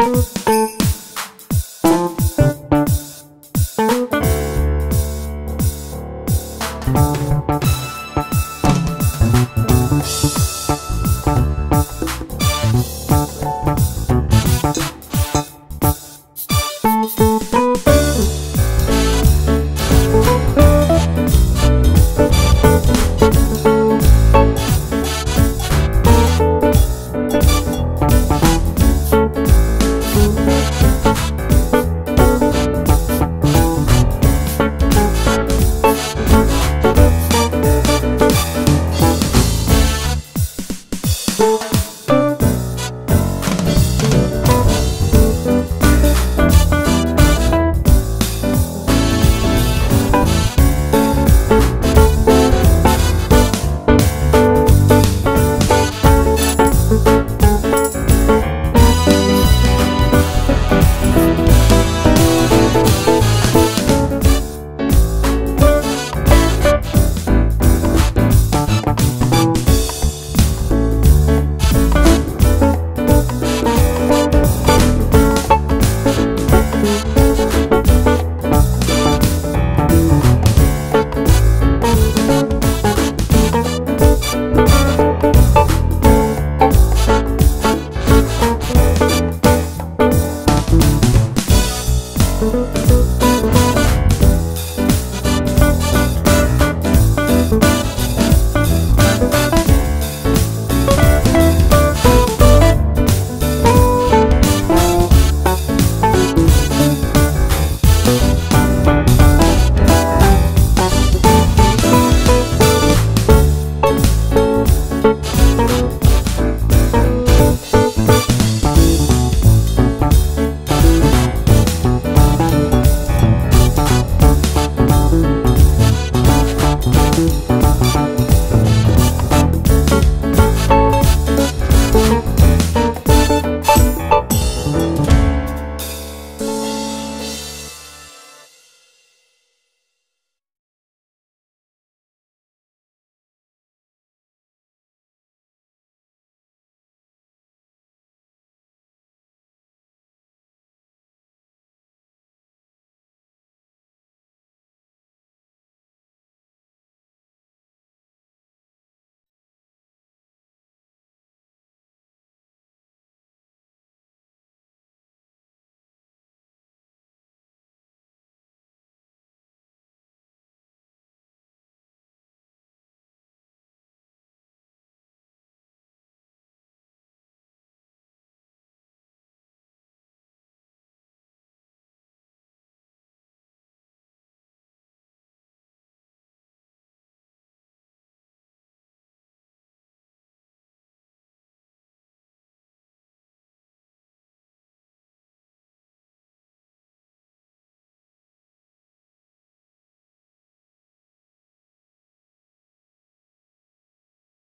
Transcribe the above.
Música Música